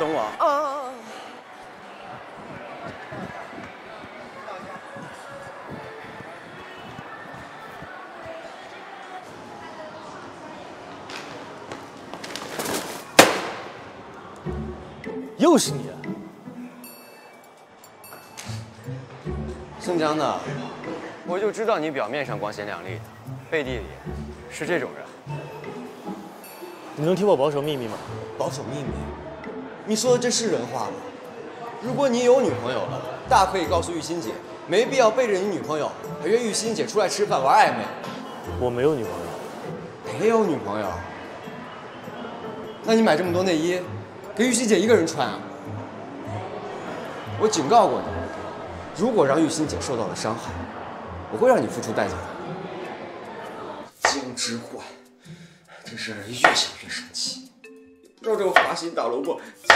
等我哦哦！又是你！姓江的，我就知道你表面上光鲜亮丽，背地里是这种人。你能替我保守秘密吗？保守秘密？你说的这是人话吗？如果你有女朋友了，大可以告诉玉欣姐，没必要背着你女朋友，还约玉欣姐出来吃饭玩暧昧。我没有女朋友。没有女朋友？那你买这么多内衣，给玉欣姐一个人穿啊？我警告过你，如果让玉欣姐受到了伤害，我会让你付出代价的。精之怪，真是越想越生气。绕着滑行打萝卜，敲。